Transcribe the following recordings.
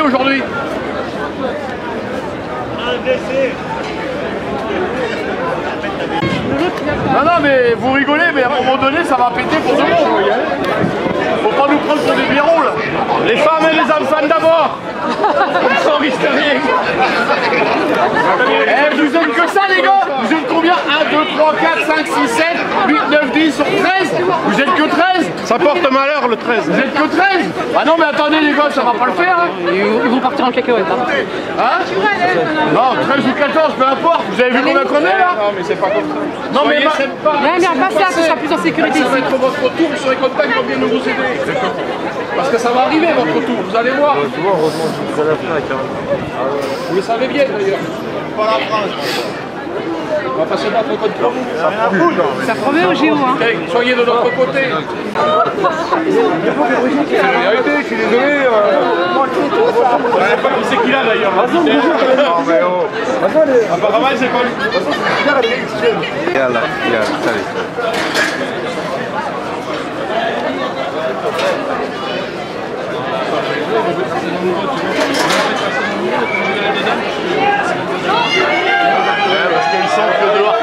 on est traités aujourd'hui Non, non, mais vous rigolez, mais à un moment donné, ça va péter pour tout le monde. Faut pas nous prendre pour des là. Les femmes et les enfants d'abord. On risque rien. Eh, vous êtes que ça, les gars Vous êtes combien 1, 2, 3, 4, 5, 6, 7, 8, 9, 10 sur 13 Vous êtes que 13 Ça porte malheur le 13. Vous êtes que 13 Ah non, mais attendez, les gars, ça va pas le faire, hein Ils vont partir en cacahuète. Hein. Hein Non, 13 ou 14, peu importe. Vous avez vu combien qu'on est, là Non mais c'est pas comme ça. Non, mais... ma- Ouais, mais on passe là, ce sera plus en sécurité Ça va être votre tour, vous serez content qu'on vienne nous aider. Parce que ça va arriver, votre tour, vous allez voir. À. Hein. Vous le savez bien, d'ailleurs. Pas la France. On va pas se battre contre vous. Ça promet au géo. Hein. Soyez de notre côté. C'est la vérité, je suis désolé. Pas qui c'est qu'il a d'ailleurs. Non mais oh. Apparemment salut. Ouais, parce qu'ils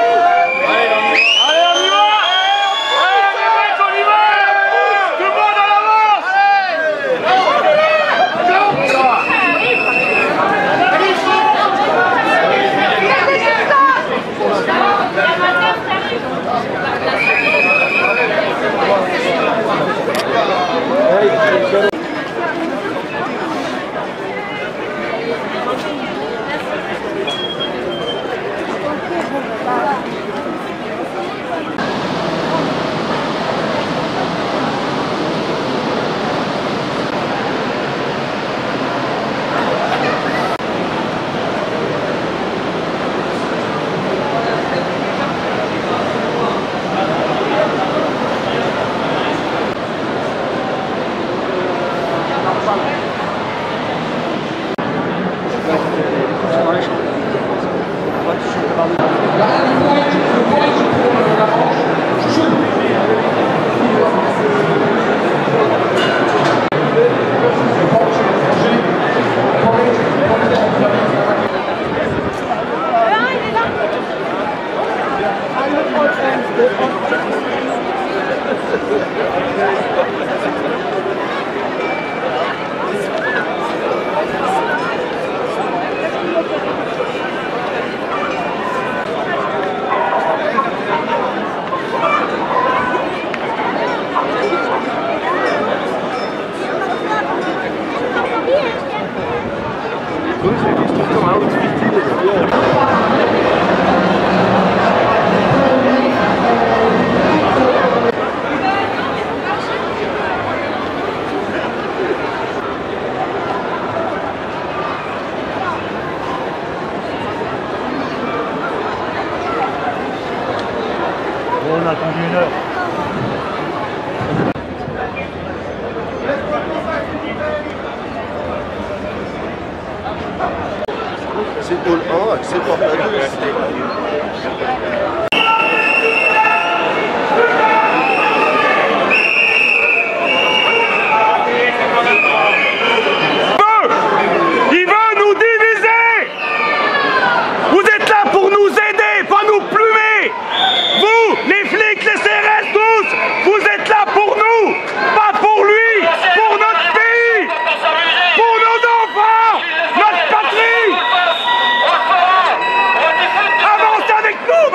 no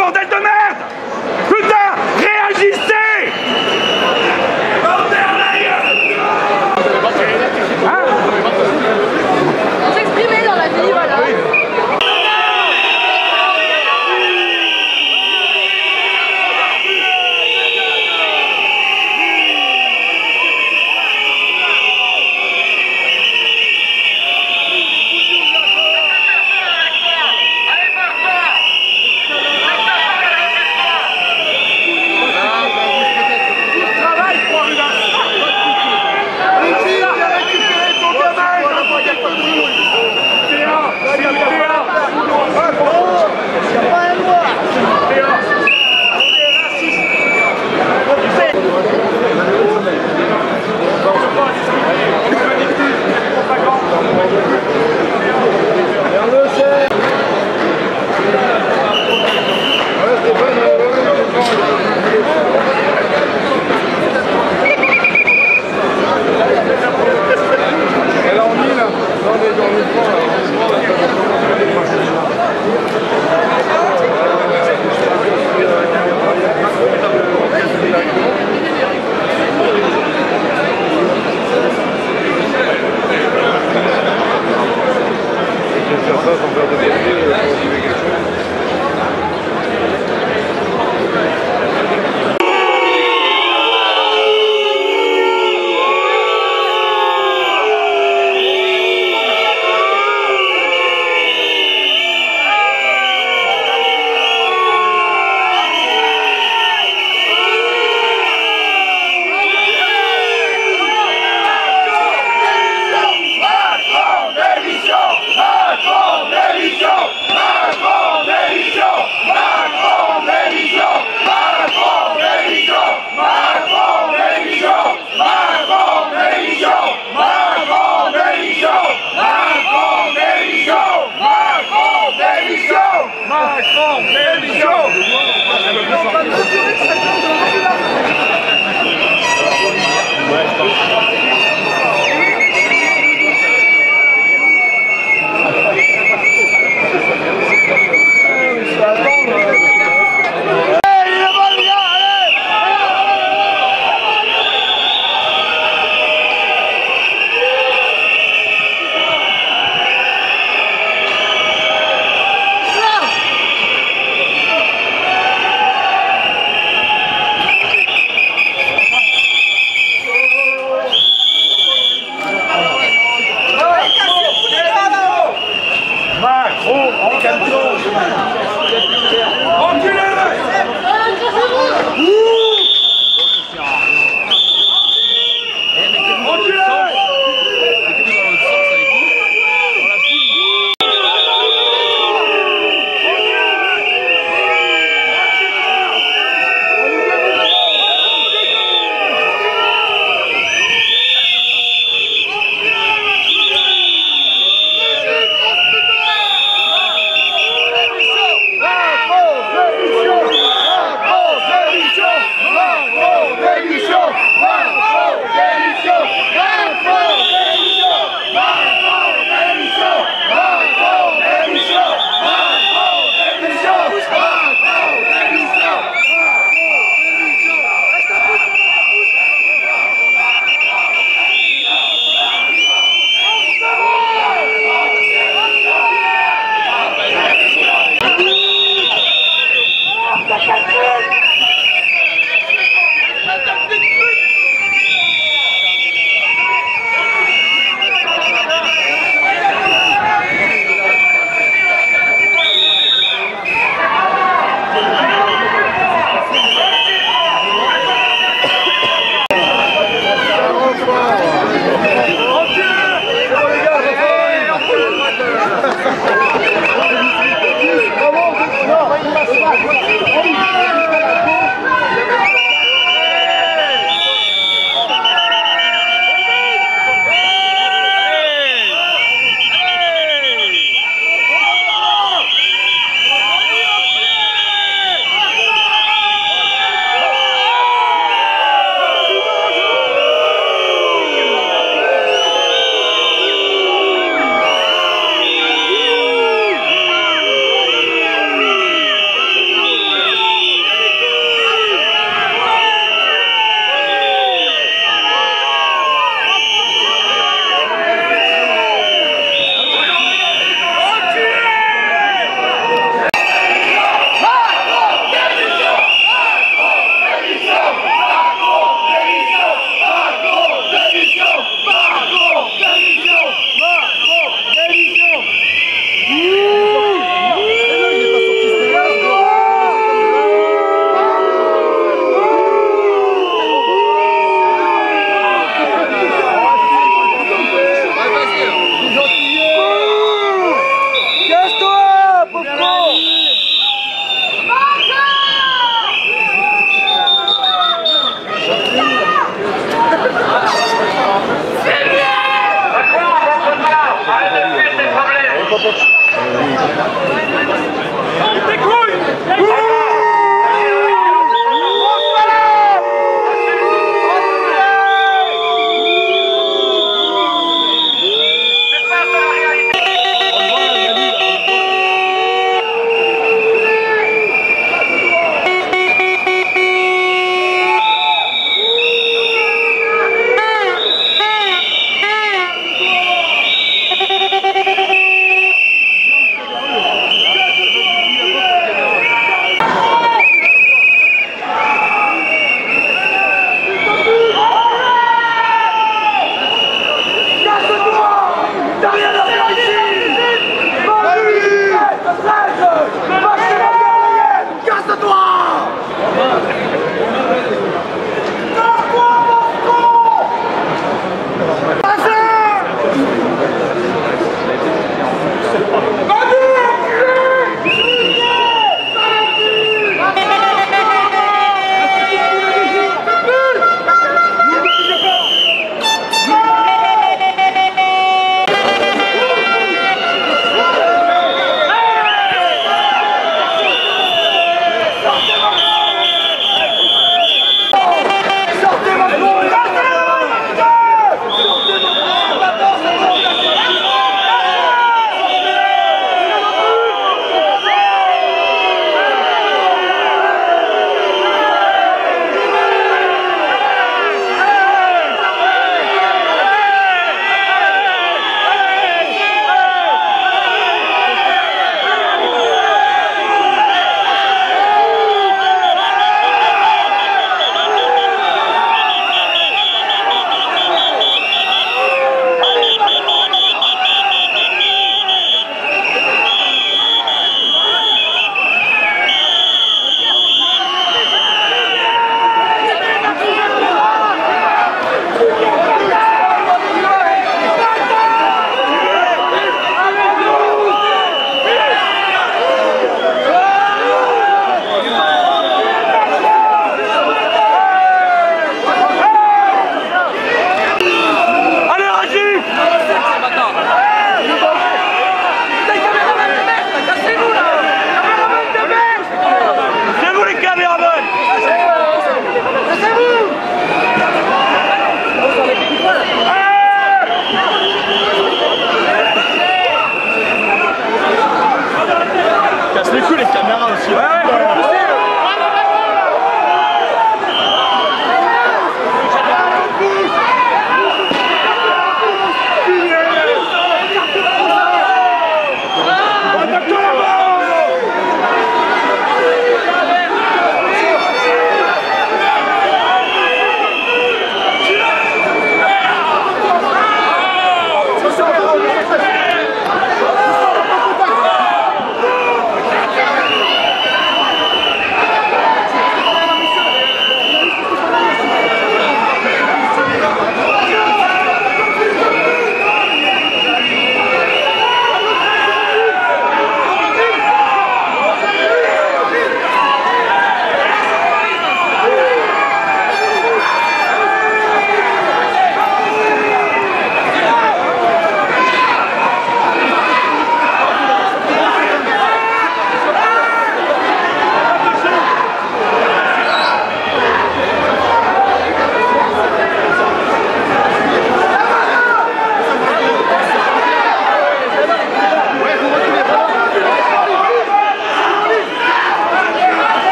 problème.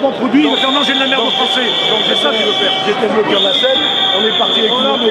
bon produit, il va faire manger de la merde aux Français. Donc c'est ça qu'il veut faire. J'étais bloqué en la scène, on est parti avec nous.